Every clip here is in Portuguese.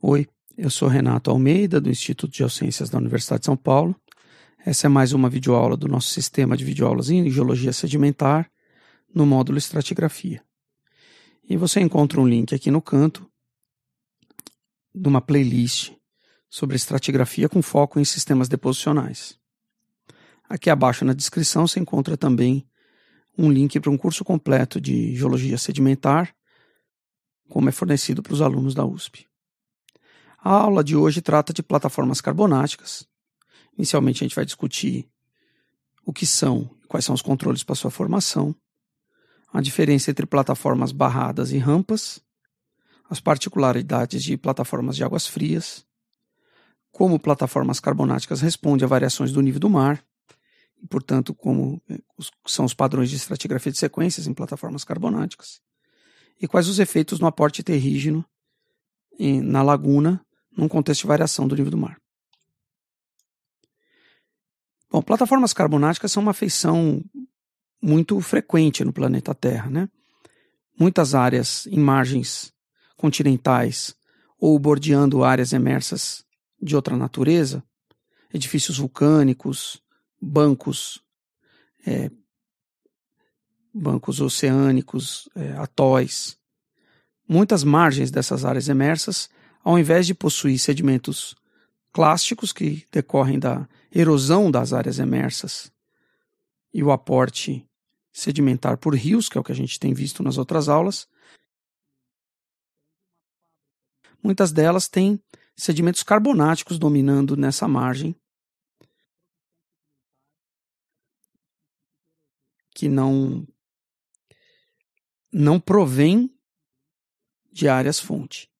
Oi, eu sou Renato Almeida, do Instituto de Geociências da Universidade de São Paulo. Essa é mais uma videoaula do nosso sistema de videoaulas em geologia sedimentar no módulo estratigrafia. E você encontra um link aqui no canto de uma playlist sobre estratigrafia com foco em sistemas deposicionais. Aqui abaixo na descrição você encontra também um link para um curso completo de geologia sedimentar, como é fornecido para os alunos da USP. A aula de hoje trata de plataformas carbonáticas. Inicialmente a gente vai discutir o que são, quais são os controles para sua formação, a diferença entre plataformas barradas e rampas, as particularidades de plataformas de águas frias, como plataformas carbonáticas respondem a variações do nível do mar, e, portanto, como eh, são os padrões de estratigrafia de sequências em plataformas carbonáticas, e quais os efeitos no aporte terrígeno na laguna num contexto de variação do nível do mar. Bom, plataformas carbonáticas são uma feição muito frequente no planeta Terra, né? Muitas áreas em margens continentais ou bordeando áreas emersas de outra natureza, edifícios vulcânicos, bancos, é, bancos oceânicos, é, atóis. Muitas margens dessas áreas emersas ao invés de possuir sedimentos clásticos que decorrem da erosão das áreas emersas e o aporte sedimentar por rios, que é o que a gente tem visto nas outras aulas, muitas delas têm sedimentos carbonáticos dominando nessa margem, que não não provém de áreas fonte.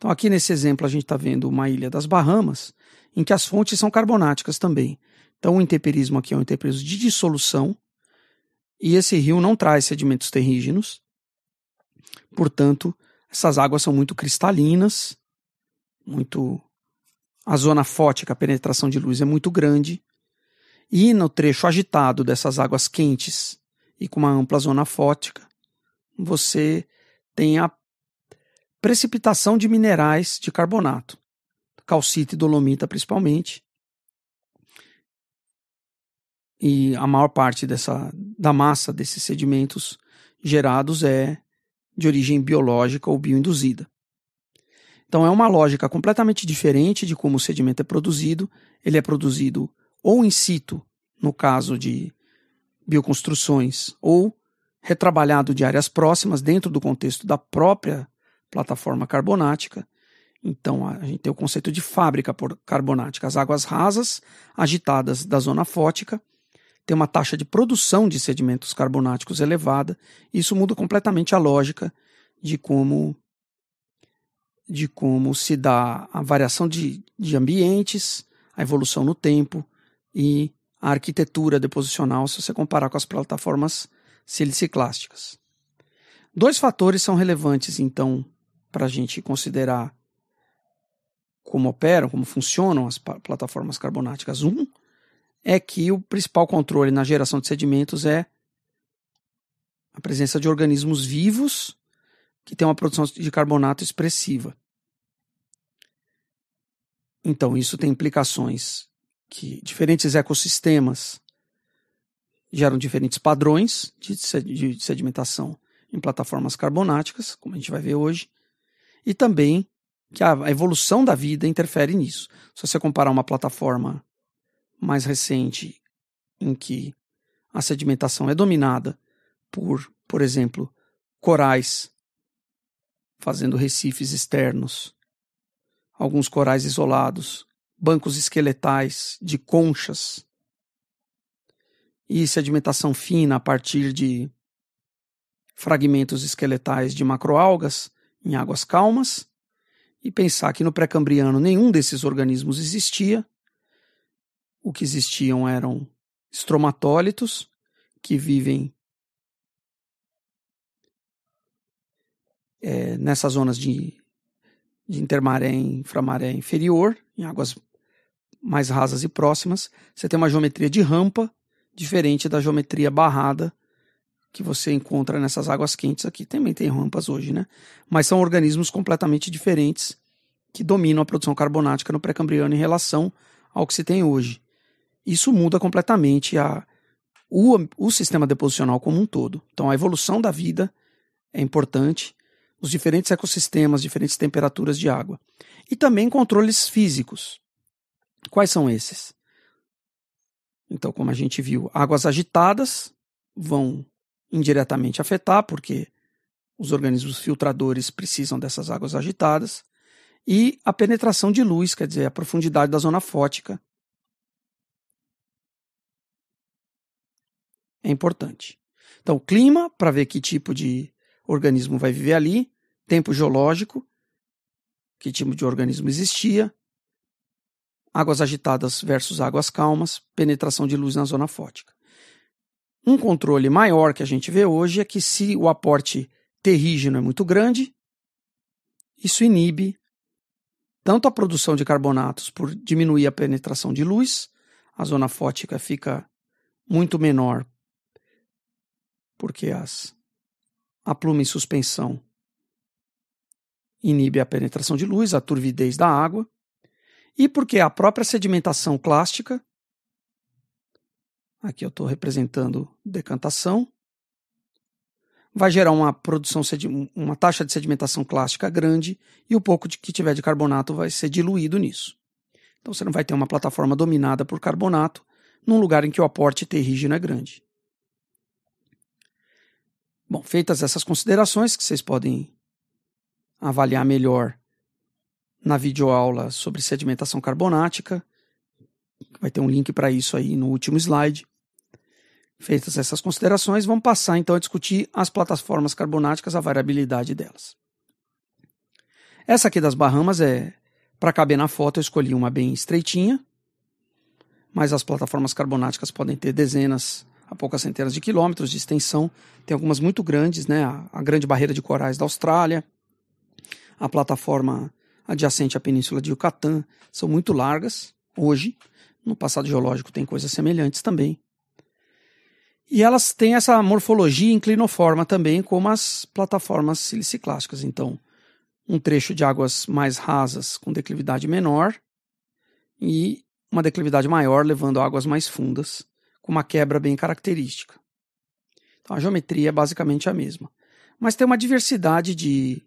Então, aqui nesse exemplo, a gente está vendo uma ilha das Bahamas, em que as fontes são carbonáticas também. Então, o intemperismo aqui é um intemperismo de dissolução, e esse rio não traz sedimentos terrígenos. Portanto, essas águas são muito cristalinas, muito. A zona fótica, a penetração de luz é muito grande. E no trecho agitado dessas águas quentes e com uma ampla zona fótica, você tem a precipitação de minerais de carbonato, calcita e dolomita principalmente. E a maior parte dessa, da massa desses sedimentos gerados é de origem biológica ou bioinduzida. Então é uma lógica completamente diferente de como o sedimento é produzido. Ele é produzido ou in situ, no caso de bioconstruções, ou retrabalhado de áreas próximas dentro do contexto da própria plataforma carbonática. Então a gente tem o conceito de fábrica carbonática, as águas rasas agitadas da zona fótica tem uma taxa de produção de sedimentos carbonáticos elevada. Isso muda completamente a lógica de como de como se dá a variação de, de ambientes, a evolução no tempo e a arquitetura deposicional se você comparar com as plataformas siliciclásticas. Dois fatores são relevantes, então, para a gente considerar como operam, como funcionam as plataformas carbonáticas. Um é que o principal controle na geração de sedimentos é a presença de organismos vivos que têm uma produção de carbonato expressiva. Então, isso tem implicações que diferentes ecossistemas geram diferentes padrões de sedimentação em plataformas carbonáticas, como a gente vai ver hoje, e também que a evolução da vida interfere nisso. Se você comparar uma plataforma mais recente em que a sedimentação é dominada por, por exemplo, corais fazendo recifes externos, alguns corais isolados, bancos esqueletais de conchas e sedimentação fina a partir de fragmentos esqueletais de macroalgas em águas calmas e pensar que no pré-cambriano nenhum desses organismos existia. O que existiam eram estromatólitos que vivem é, nessas zonas de, de intermaré e inframaré inferior, em águas mais rasas e próximas. Você tem uma geometria de rampa diferente da geometria barrada que você encontra nessas águas quentes aqui. Também tem rampas hoje, né? Mas são organismos completamente diferentes que dominam a produção carbonática no pré-cambriano em relação ao que se tem hoje. Isso muda completamente a, o, o sistema deposicional como um todo. Então, a evolução da vida é importante, os diferentes ecossistemas, diferentes temperaturas de água. E também controles físicos. Quais são esses? Então, como a gente viu, águas agitadas vão indiretamente afetar, porque os organismos filtradores precisam dessas águas agitadas, e a penetração de luz, quer dizer, a profundidade da zona fótica. É importante. Então, clima, para ver que tipo de organismo vai viver ali, tempo geológico, que tipo de organismo existia, águas agitadas versus águas calmas, penetração de luz na zona fótica. Um controle maior que a gente vê hoje é que se o aporte terrígeno é muito grande, isso inibe tanto a produção de carbonatos por diminuir a penetração de luz, a zona fótica fica muito menor porque as, a pluma em suspensão inibe a penetração de luz, a turvidez da água, e porque a própria sedimentação clástica, aqui eu estou representando decantação, vai gerar uma produção, uma taxa de sedimentação clástica grande e o pouco de que tiver de carbonato vai ser diluído nisso. Então você não vai ter uma plataforma dominada por carbonato num lugar em que o aporte terrígeno é grande. Bom, feitas essas considerações que vocês podem avaliar melhor na videoaula sobre sedimentação carbonática, vai ter um link para isso aí no último slide. Feitas essas considerações, vamos passar então a discutir as plataformas carbonáticas, a variabilidade delas. Essa aqui das Bahamas é, para caber na foto, eu escolhi uma bem estreitinha, mas as plataformas carbonáticas podem ter dezenas a poucas centenas de quilômetros de extensão. Tem algumas muito grandes, né? A, a Grande Barreira de Corais da Austrália, a plataforma adjacente à Península de Yucatán, são muito largas hoje. No passado geológico tem coisas semelhantes também. E elas têm essa morfologia inclinoforma também, como as plataformas siliciclásticas. Então, um trecho de águas mais rasas com declividade menor e uma declividade maior levando águas mais fundas, com uma quebra bem característica. Então, a geometria é basicamente a mesma. Mas tem uma diversidade de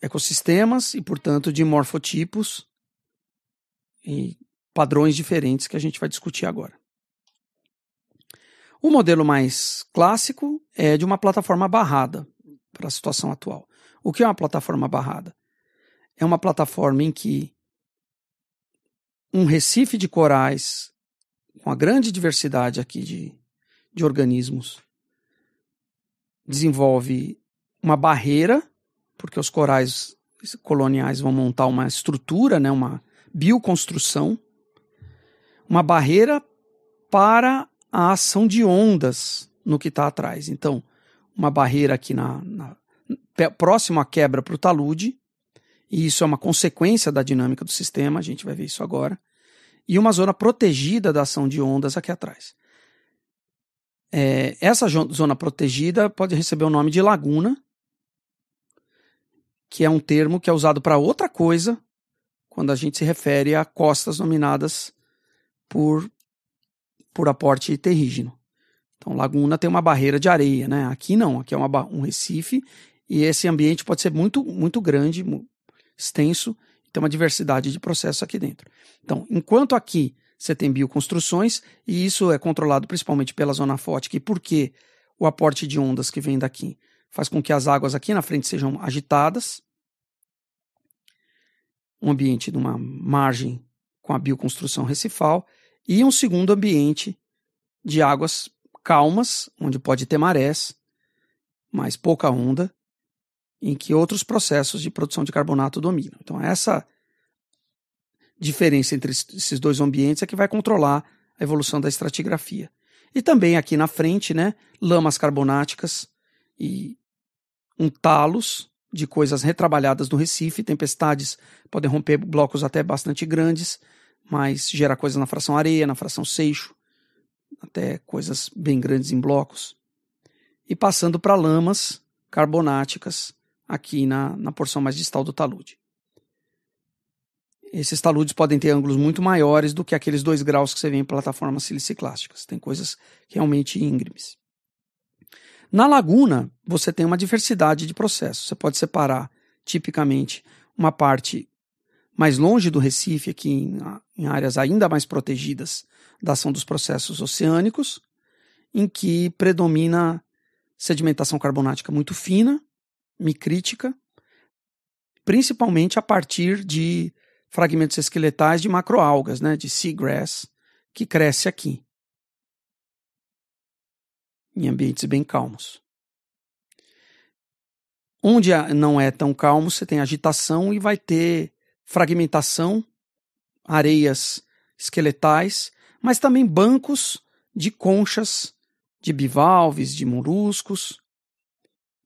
ecossistemas e, portanto, de morfotipos e padrões diferentes que a gente vai discutir agora. O modelo mais clássico é de uma plataforma barrada para a situação atual. O que é uma plataforma barrada? É uma plataforma em que um recife de corais, com a grande diversidade aqui de, de organismos, desenvolve uma barreira, porque os corais coloniais vão montar uma estrutura, né, uma bioconstrução, uma barreira para a ação de ondas no que está atrás. Então, uma barreira aqui na, na próximo à quebra para o talude, e isso é uma consequência da dinâmica do sistema, a gente vai ver isso agora, e uma zona protegida da ação de ondas aqui atrás. É, essa zona protegida pode receber o nome de laguna, que é um termo que é usado para outra coisa quando a gente se refere a costas dominadas por por aporte terrígeno. Então, laguna tem uma barreira de areia, né? Aqui não, aqui é uma, um recife e esse ambiente pode ser muito, muito grande, extenso, e tem uma diversidade de processos aqui dentro. Então, enquanto aqui você tem bioconstruções, e isso é controlado principalmente pela zona fótica, e porque o aporte de ondas que vem daqui faz com que as águas aqui na frente sejam agitadas, um ambiente de uma margem com a bioconstrução recifal, e um segundo ambiente de águas calmas, onde pode ter marés, mas pouca onda, em que outros processos de produção de carbonato dominam. Então, essa diferença entre esses dois ambientes é que vai controlar a evolução da estratigrafia. E também aqui na frente, né, lamas carbonáticas e um talos de coisas retrabalhadas no Recife, tempestades podem romper blocos até bastante grandes, mas gera coisas na fração areia, na fração seixo, até coisas bem grandes em blocos. E passando para lamas carbonáticas aqui na, na porção mais distal do talude. esses taludes podem ter ângulos muito maiores do que aqueles dois graus que você vê em plataformas siliciclásticas. Tem coisas realmente íngremes. Na laguna, você tem uma diversidade de processos. Você pode separar, tipicamente, uma parte mais longe do Recife, aqui em, em áreas ainda mais protegidas da ação dos processos oceânicos, em que predomina sedimentação carbonática muito fina, micrítica, principalmente a partir de fragmentos esqueletais de macroalgas, né, de seagrass, que cresce aqui, em ambientes bem calmos. Onde não é tão calmo, você tem agitação e vai ter fragmentação, areias esqueletais, mas também bancos de conchas de bivalves, de moluscos,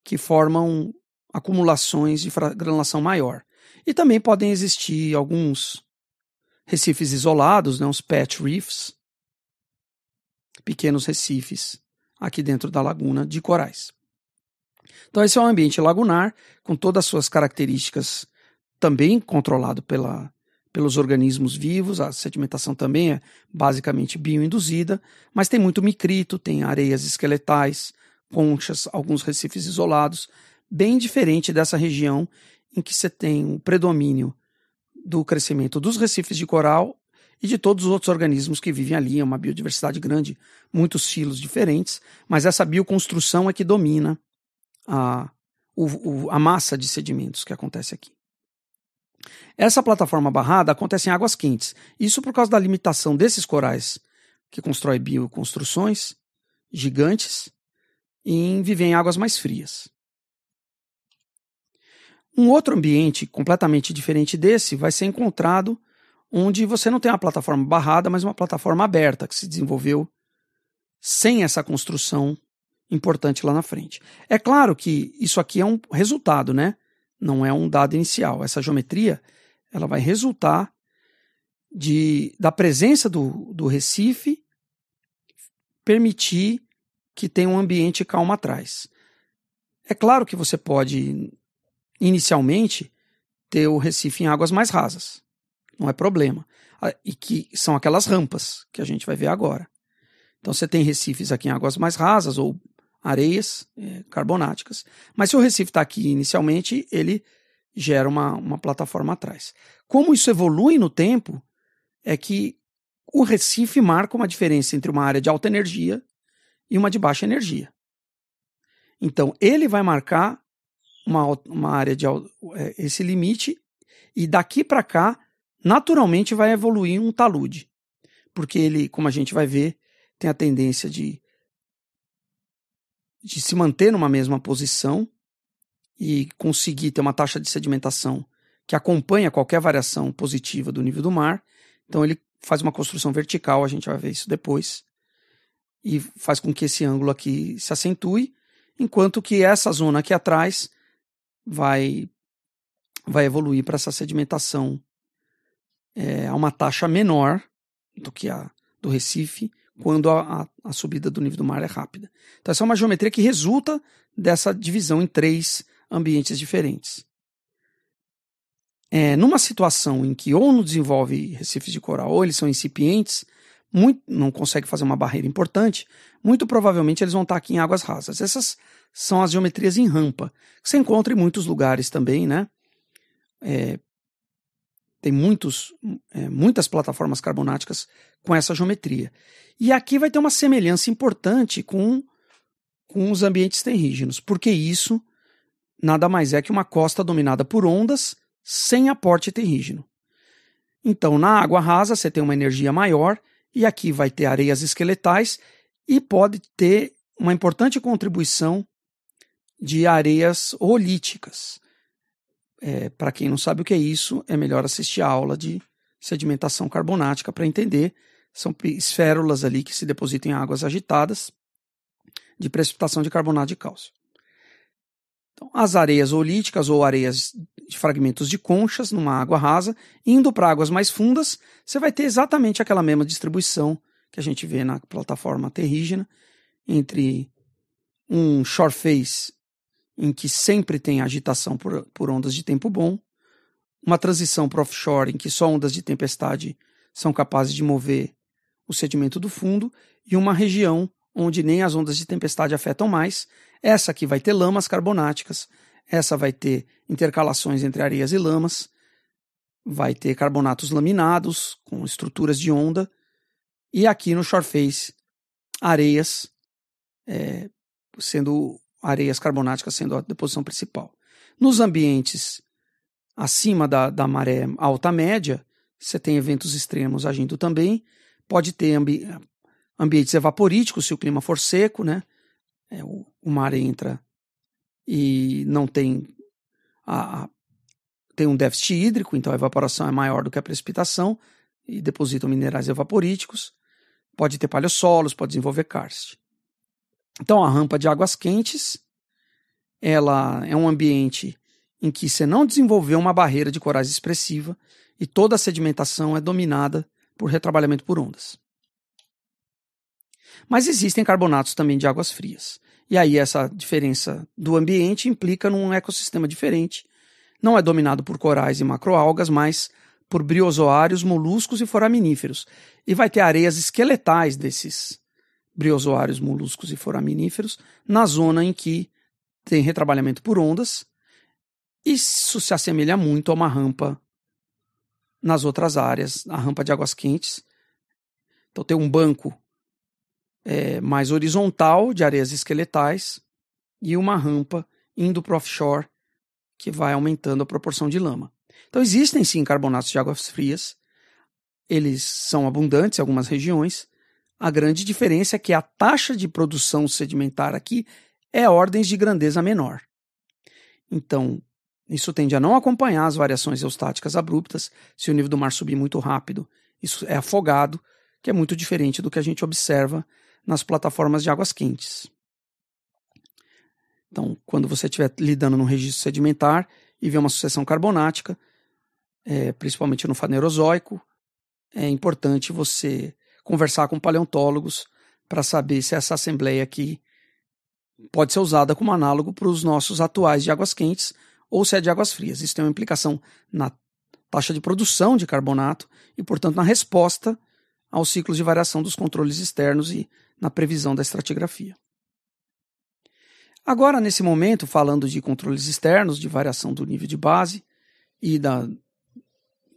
que formam acumulações de granulação maior. E também podem existir alguns recifes isolados, né, uns patch reefs, pequenos recifes aqui dentro da laguna de corais. Então esse é um ambiente lagunar com todas as suas características também controlado pela, pelos organismos vivos, a sedimentação também é basicamente bioinduzida, mas tem muito micrito, tem areias esqueletais, conchas, alguns recifes isolados, bem diferente dessa região em que você tem o predomínio do crescimento dos recifes de coral e de todos os outros organismos que vivem ali. É uma biodiversidade grande, muitos filos diferentes, mas essa bioconstrução é que domina a, o, o, a massa de sedimentos que acontece aqui. Essa plataforma barrada acontece em águas quentes, isso por causa da limitação desses corais que constrói bioconstruções gigantes em viver em águas mais frias. Um outro ambiente completamente diferente desse vai ser encontrado onde você não tem uma plataforma barrada, mas uma plataforma aberta que se desenvolveu sem essa construção importante lá na frente. É claro que isso aqui é um resultado, né? Não é um dado inicial. Essa geometria ela vai resultar de, da presença do, do Recife permitir que tenha um ambiente calmo atrás. É claro que você pode inicialmente ter o Recife em águas mais rasas. Não é problema. Ah, e que são aquelas rampas que a gente vai ver agora. Então você tem recifes aqui em águas mais rasas ou areias é, carbonáticas. Mas se o Recife está aqui inicialmente, ele gera uma, uma plataforma atrás. Como isso evolui no tempo, é que o Recife marca uma diferença entre uma área de alta energia e uma de baixa energia. Então, ele vai marcar uma, uma área de é, esse limite e daqui para cá naturalmente vai evoluir um talude, porque ele, como a gente vai ver, tem a tendência de de se manter numa mesma posição e conseguir ter uma taxa de sedimentação que acompanha qualquer variação positiva do nível do mar. Então ele faz uma construção vertical, a gente vai ver isso depois, e faz com que esse ângulo aqui se acentue, enquanto que essa zona aqui atrás vai, vai evoluir para essa sedimentação é, a uma taxa menor do que a do Recife, quando a, a, a, subida do nível do mar é rápida. Então, essa é uma geometria que resulta dessa divisão em três ambientes diferentes. É, numa situação em que ou não desenvolve recifes de coral ou eles são incipientes, muito, não consegue fazer uma barreira importante, muito provavelmente eles vão estar aqui em águas rasas. Essas são as geometrias em rampa, que você encontra em muitos lugares também, né? É, tem muitos, é, muitas plataformas carbonáticas com essa geometria. E aqui vai ter uma semelhança importante com, com os ambientes terrígenos, porque isso nada mais é que uma costa dominada por ondas sem aporte terrígeno. Então, na água rasa, você tem uma energia maior, e aqui vai ter areias esqueletais e pode ter uma importante contribuição de areias olíticas. É, para quem não sabe o que é isso, é melhor assistir a aula de sedimentação carbonática para entender. São esférulas ali que se depositam em águas agitadas de precipitação de carbonato de cálcio. Então, as areias olíticas ou areias de fragmentos de conchas numa água rasa, indo para águas mais fundas, você vai ter exatamente aquela mesma distribuição que a gente vê na plataforma terrígena, entre um shore face em que sempre tem agitação por, por ondas de tempo bom, uma transição para offshore em que só ondas de tempestade são capazes de mover o sedimento do fundo, e uma região onde nem as ondas de tempestade afetam mais. Essa aqui vai ter lamas carbonáticas, essa vai ter intercalações entre areias e lamas, vai ter carbonatos laminados com estruturas de onda, e aqui no shoreface, areias, é, sendo areias carbonáticas sendo a deposição principal. Nos ambientes acima da, da maré alta média, você tem eventos extremos agindo também. Pode ter ambi ambientes evaporíticos se o clima for seco, né? É, o, o, mar entra e não tem a, a, tem um déficit hídrico, então a evaporação é maior do que a precipitação e depositam minerais evaporíticos. Pode ter paleossolos, pode desenvolver karst. Então a rampa de águas quentes, ela é um ambiente em que você não desenvolveu uma barreira de corais expressiva e toda a sedimentação é dominada por retrabalhamento por ondas. Mas existem carbonatos também de águas frias. E aí essa diferença do ambiente implica num ecossistema diferente. Não é dominado por corais e macroalgas, mas por briozoários, moluscos e foraminíferos. E vai ter areias esqueletais desses briozoários, moluscos e foraminíferos na zona em que tem retrabalhamento por ondas. Isso se assemelha muito a uma rampa nas outras áreas, a rampa de águas quentes. Então tem um banco é, mais horizontal de areias esqueletais e uma rampa indo para offshore que vai aumentando a proporção de lama. Então existem sim carbonatos de águas frias, eles são abundantes em algumas regiões. A grande diferença é que a taxa de produção sedimentar aqui é ordens de grandeza menor. Então, isso tende a não acompanhar as variações eustáticas abruptas. Se o nível do mar subir muito rápido, isso é afogado, que é muito diferente do que a gente observa nas plataformas de águas quentes. Então, quando você estiver lidando no registro sedimentar e vê uma sucessão carbonática, é, principalmente no fanerozoico, é importante você conversar com paleontólogos para saber se essa assembleia aqui pode ser usada como análogo para os nossos atuais de águas quentes ou se é de águas frias. Isso tem uma implicação na taxa de produção de carbonato e, portanto, na resposta aos ciclos de variação dos controles externos e na previsão da estratigrafia. Agora, nesse momento, falando de controles externos, de variação do nível de base e da,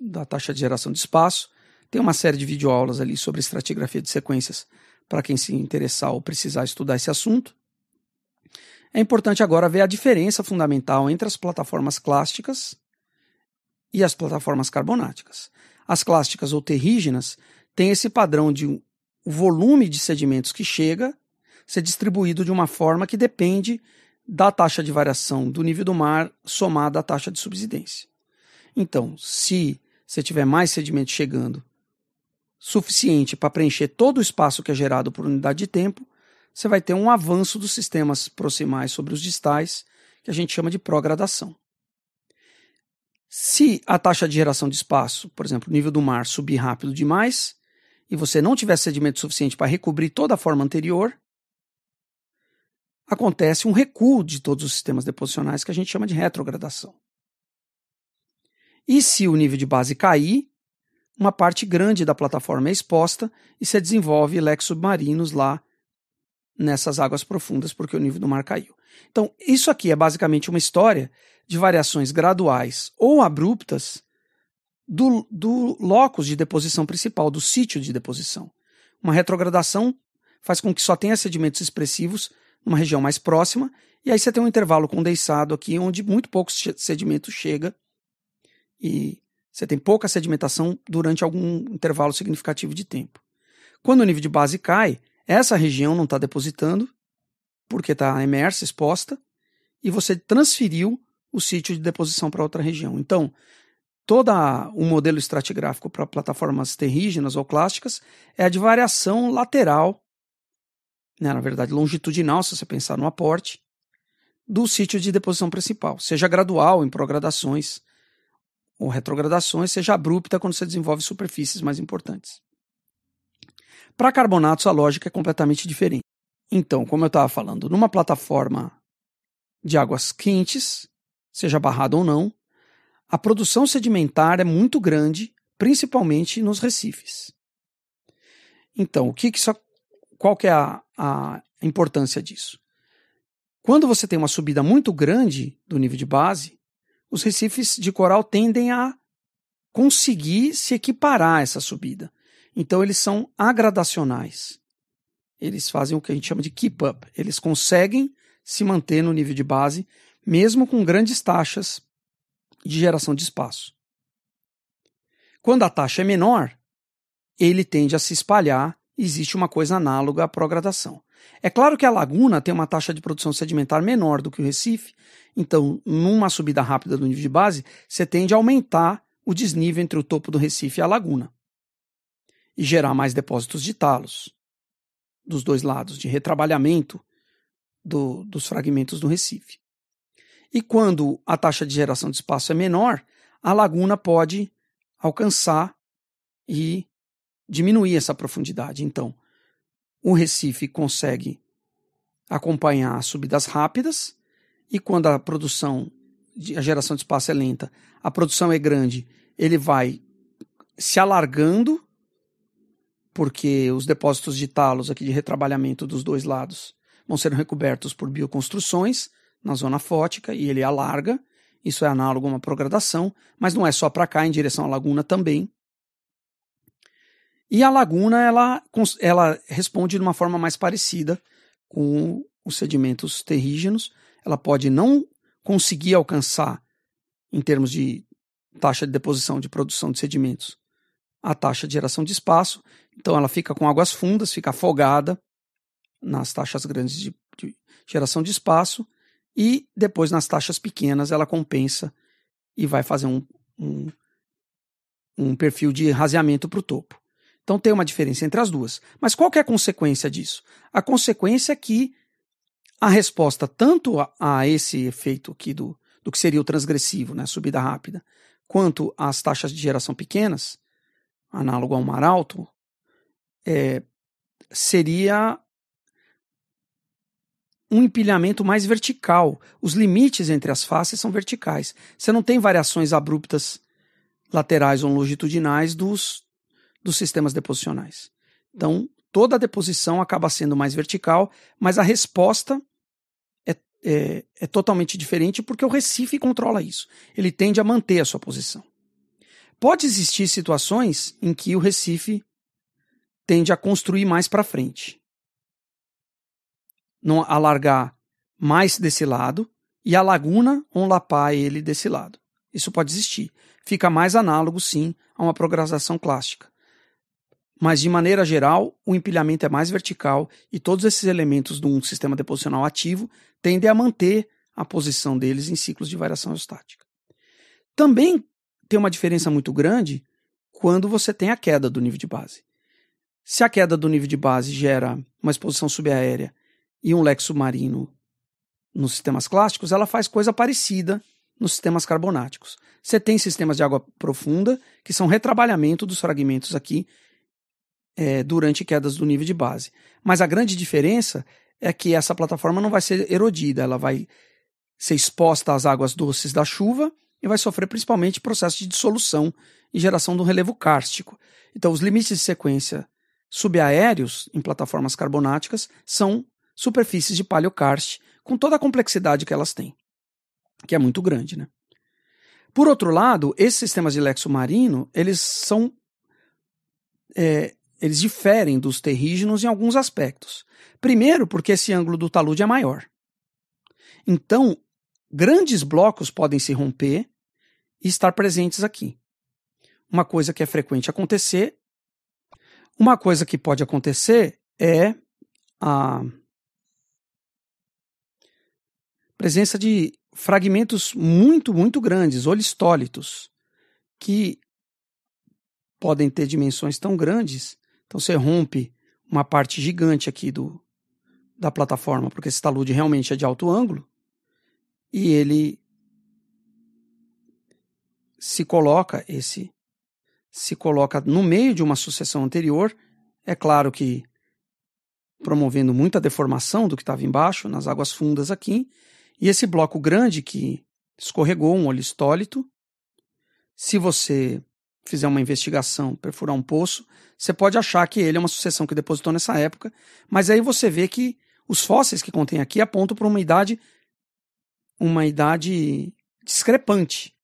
da taxa de geração de espaço, tem uma série de videoaulas ali sobre estratigrafia de sequências para quem se interessar ou precisar estudar esse assunto. É importante agora ver a diferença fundamental entre as plataformas clásticas e as plataformas carbonáticas. As clásticas ou terrígenas têm esse padrão de o volume de sedimentos que chega ser distribuído de uma forma que depende da taxa de variação do nível do mar somada à taxa de subsidência. Então, se você tiver mais sedimento chegando suficiente para preencher todo o espaço que é gerado por unidade de tempo, você vai ter um avanço dos sistemas proximais sobre os distais, que a gente chama de progradação. Se a taxa de geração de espaço, por exemplo, o nível do mar subir rápido demais, e você não tiver sedimento suficiente para recobrir toda a forma anterior, acontece um recuo de todos os sistemas deposicionais que a gente chama de retrogradação. E se o nível de base cair, uma parte grande da plataforma é exposta e se desenvolve leques submarinos lá nessas águas profundas porque o nível do mar caiu. Então, isso aqui é basicamente uma história de variações graduais ou abruptas do, do locus de deposição principal, do sítio de deposição. Uma retrogradação faz com que só tenha sedimentos expressivos numa região mais próxima, e aí você tem um intervalo condensado aqui onde muito pouco sedimento chega e você tem pouca sedimentação durante algum intervalo significativo de tempo. Quando o nível de base cai, essa região não está depositando, porque está emersa, exposta, e você transferiu o sítio de deposição para outra região. Então, todo o modelo estratigráfico para plataformas terrígenas ou clásticas é de variação lateral, né, na verdade longitudinal, se você pensar no aporte, do sítio de deposição principal, seja gradual em progradações ou retrogradações, seja abrupta quando você desenvolve superfícies mais importantes. Para carbonatos, a lógica é completamente diferente. Então, como eu estava falando, numa plataforma de águas quentes, seja barrada ou não, a produção sedimentar é muito grande, principalmente nos recifes. Então, o que, que isso, qual que é a, a importância disso? Quando você tem uma subida muito grande do nível de base, os recifes de coral tendem a conseguir se equiparar a essa subida. Então eles são agradacionais. Eles fazem o que a gente chama de keep up. Eles conseguem se manter no nível de base, mesmo com grandes taxas de geração de espaço. Quando a taxa é menor, ele tende a se espalhar, existe uma coisa análoga à progradação. É claro que a laguna tem uma taxa de produção sedimentar menor do que o Recife, então, numa subida rápida do nível de base, você tende a aumentar o desnível entre o topo do Recife e a laguna e gerar mais depósitos de talos dos dois lados, de retrabalhamento do, dos fragmentos do Recife. E quando a taxa de geração de espaço é menor, a laguna pode alcançar e diminuir essa profundidade. Então, o Recife consegue acompanhar subidas rápidas e quando a produção, a geração de espaço é lenta, a produção é grande, ele vai se alargando porque os depósitos de talos aqui de retrabalhamento dos dois lados vão ser recobertos por bioconstruções na zona fótica e ele alarga. Isso é análogo a uma progradação, mas não é só para cá, em direção à laguna também. E a laguna ela, ela responde de uma forma mais parecida com os sedimentos terrígenos. Ela pode não conseguir alcançar, em termos de taxa de deposição de produção de sedimentos, a taxa de geração de espaço. Então ela fica com águas fundas, fica afogada nas taxas grandes de, de geração de espaço e depois nas taxas pequenas ela compensa e vai fazer um, um, um perfil de raseamento para o topo. Então tem uma diferença entre as duas. Mas qual é a consequência disso? A consequência é que a resposta tanto a, a esse efeito aqui do, do que seria o transgressivo, né, subida rápida, quanto às taxas de geração pequenas, análogo ao mar alto, é, seria um empilhamento mais vertical. Os limites entre as faces são verticais. Você não tem variações abruptas laterais ou longitudinais dos, dos sistemas deposicionais. Então, toda a deposição acaba sendo mais vertical, mas a resposta é, é, é totalmente diferente porque o Recife controla isso. Ele tende a manter a sua posição. Pode existir situações em que o Recife tende a construir mais para frente não alargar mais desse lado e a laguna onlapar ele desse lado. Isso pode existir. Fica mais análogo, sim, a uma programação clássica. Mas, de maneira geral, o empilhamento é mais vertical e todos esses elementos de um sistema deposicional ativo tendem a manter a posição deles em ciclos de variação estática. Também tem uma diferença muito grande quando você tem a queda do nível de base. Se a queda do nível de base gera uma exposição subaérea e um leque submarino nos sistemas clássicos, ela faz coisa parecida nos sistemas carbonáticos. Você tem sistemas de água profunda, que são retrabalhamento dos fragmentos aqui é, durante quedas do nível de base. Mas a grande diferença é que essa plataforma não vai ser erodida, ela vai ser exposta às águas doces da chuva e vai sofrer principalmente processo de dissolução e geração do relevo kárstico. Então, os limites de sequência subaéreos em plataformas carbonáticas são superfícies de paleokarst, com toda a complexidade que elas têm, que é muito grande, né? Por outro lado, esses sistemas de lexo marino, eles são é, eles diferem dos terrígenos em alguns aspectos. Primeiro, porque esse ângulo do talude é maior. Então, grandes blocos podem se romper e estar presentes aqui. Uma coisa que é frequente acontecer, uma coisa que pode acontecer é a presença de fragmentos muito, muito grandes, olistólitos, que podem ter dimensões tão grandes. Então você rompe uma parte gigante aqui do, da plataforma, porque esse talude realmente é de alto ângulo, e ele se coloca esse se coloca no meio de uma sucessão anterior, é claro que promovendo muita deformação do que estava embaixo, nas águas fundas aqui, e esse bloco grande que escorregou, um olistólito, se você fizer uma investigação, perfurar um poço, você pode achar que ele é uma sucessão que depositou nessa época, mas aí você vê que os fósseis que contém aqui apontam para uma idade uma idade discrepante.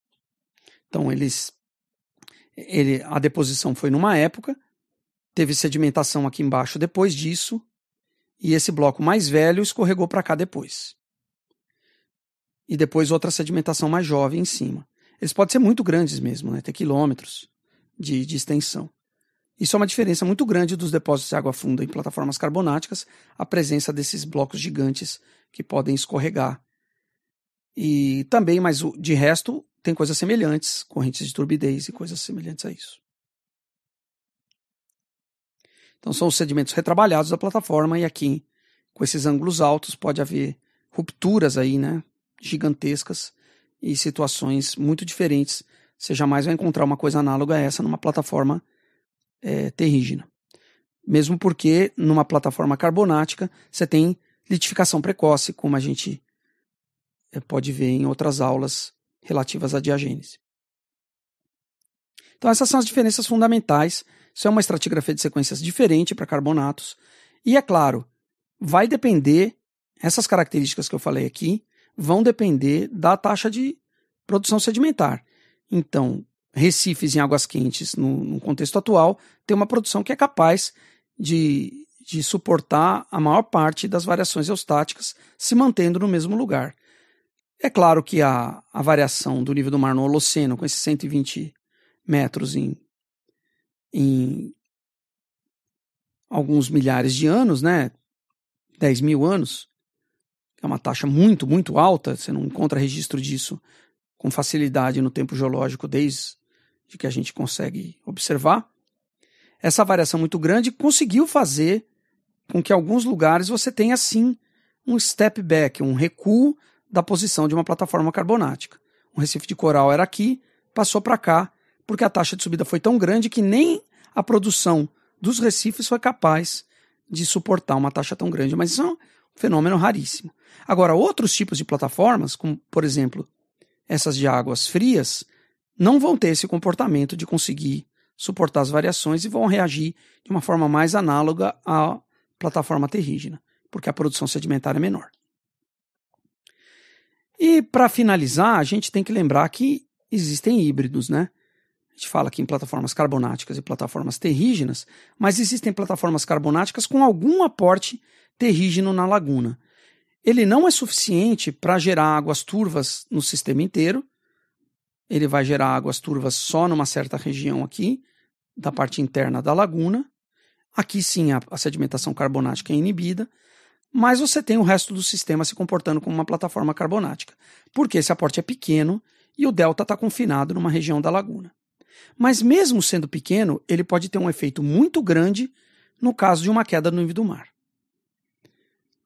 Então eles ele, a deposição foi numa época, teve sedimentação aqui embaixo depois disso, e esse bloco mais velho escorregou para cá depois. E depois outra sedimentação mais jovem em cima. Eles podem ser muito grandes mesmo, né? ter quilômetros de, de extensão. Isso é uma diferença muito grande dos depósitos de água funda em plataformas carbonáticas, a presença desses blocos gigantes que podem escorregar. E também, mas de resto, tem coisas semelhantes, correntes de turbidez e coisas semelhantes a isso. Então são os sedimentos retrabalhados da plataforma e aqui, com esses ângulos altos, pode haver rupturas aí, né, gigantescas e situações muito diferentes. Você jamais vai encontrar uma coisa análoga a essa numa plataforma é, terrígena. Mesmo porque numa plataforma carbonática você tem litificação precoce, como a gente é, pode ver em outras aulas relativas à diagênese. Então, essas são as diferenças fundamentais. Isso é uma estratigrafia de sequências diferente para carbonatos. E, é claro, vai depender, essas características que eu falei aqui, vão depender da taxa de produção sedimentar. Então, recifes em águas quentes, no, no contexto atual, tem uma produção que é capaz de, de suportar a maior parte das variações eustáticas se mantendo no mesmo lugar. É claro que a, a variação do nível do mar no Holoceno, com esses 120 metros em, em alguns milhares de anos, né? 10 mil anos, é uma taxa muito, muito alta, você não encontra registro disso com facilidade no tempo geológico desde que a gente consegue observar. Essa variação muito grande conseguiu fazer com que alguns lugares você tenha sim um step back, um recuo da posição de uma plataforma carbonática. Um recife de coral era aqui, passou para cá, porque a taxa de subida foi tão grande que nem a produção dos recifes foi capaz de suportar uma taxa tão grande. Mas isso é um fenômeno raríssimo. Agora, outros tipos de plataformas, como por exemplo essas de águas frias, não vão ter esse comportamento de conseguir suportar as variações e vão reagir de uma forma mais análoga à plataforma terrígena, porque a produção sedimentar é menor. E para finalizar, a gente tem que lembrar que existem híbridos, né? A gente fala aqui em plataformas carbonáticas e plataformas terrígenas, mas existem plataformas carbonáticas com algum aporte terrígeno na laguna. Ele não é suficiente para gerar águas turvas no sistema inteiro. Ele vai gerar águas turvas só numa certa região aqui, da parte interna da laguna. Aqui sim a, sedimentação carbonática é inibida, mas você tem o resto do sistema se comportando como uma plataforma carbonática, porque esse aporte é pequeno e o delta está confinado numa região da laguna. Mas mesmo sendo pequeno, ele pode ter um efeito muito grande no caso de uma queda no nível do mar.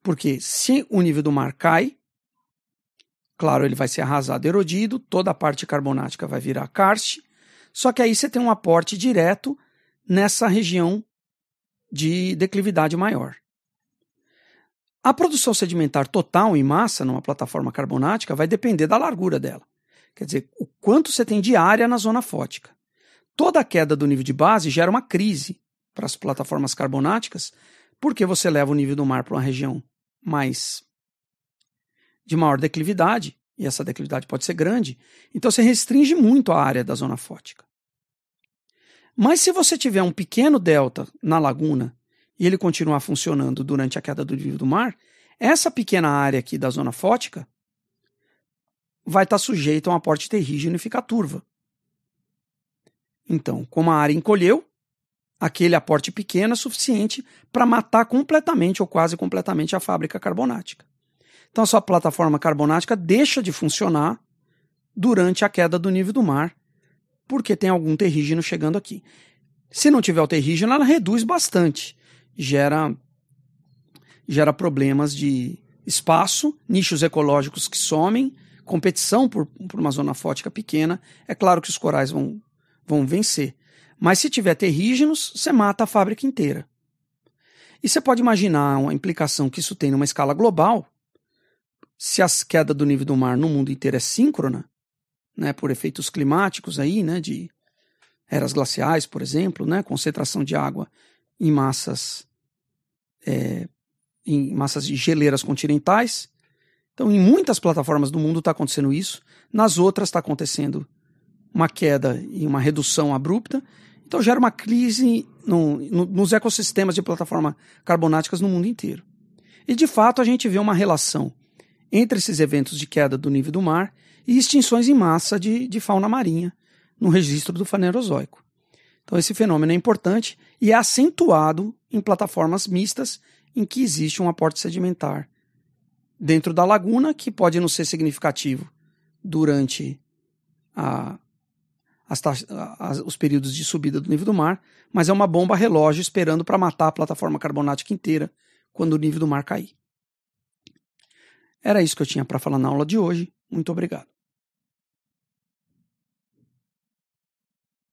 Porque se o nível do mar cai, claro, ele vai ser arrasado, erodido, toda a parte carbonática vai virar karst, só que aí você tem um aporte direto nessa região de declividade maior. A produção sedimentar total em massa numa plataforma carbonática vai depender da largura dela. Quer dizer, o quanto você tem de área na zona fótica. Toda a queda do nível de base gera uma crise para as plataformas carbonáticas, porque você leva o nível do mar para uma região mais de maior declividade, e essa declividade pode ser grande, então você restringe muito a área da zona fótica. Mas se você tiver um pequeno delta na laguna e ele continuar funcionando durante a queda do nível do mar, essa pequena área aqui da zona fótica vai estar sujeita a um aporte terrígeno e ficar turva. Então, como a área encolheu, aquele aporte pequeno é suficiente para matar completamente ou quase completamente a fábrica carbonática. Então, a sua plataforma carbonática deixa de funcionar durante a queda do nível do mar, porque tem algum terrígeno chegando aqui. Se não tiver o terrígeno, ela reduz bastante gera, gera problemas de espaço, nichos ecológicos que somem, competição por, por uma zona fótica pequena. É claro que os corais vão, vão vencer. Mas se tiver terrígenos, você mata a fábrica inteira. E você pode imaginar uma implicação que isso tem numa escala global. Se a queda do nível do mar no mundo inteiro é síncrona, né, por efeitos climáticos aí, né, de eras glaciais, por exemplo, né, concentração de água em massas é, em massas de geleiras continentais. Então, em muitas plataformas do mundo está acontecendo isso. Nas outras está acontecendo uma queda e uma redução abrupta. Então, gera uma crise no, no, nos ecossistemas de plataformas carbonáticas no mundo inteiro. E, de fato, a gente vê uma relação entre esses eventos de queda do nível do mar e extinções em massa de, de fauna marinha no registro do Fanerozoico. Então, esse fenômeno é importante e é acentuado em plataformas mistas em que existe um aporte sedimentar dentro da laguna, que pode não ser significativo durante a, as, as, os períodos de subida do nível do mar, mas é uma bomba relógio esperando para matar a plataforma carbonática inteira quando o nível do mar cair. Era isso que eu tinha para falar na aula de hoje. Muito obrigado.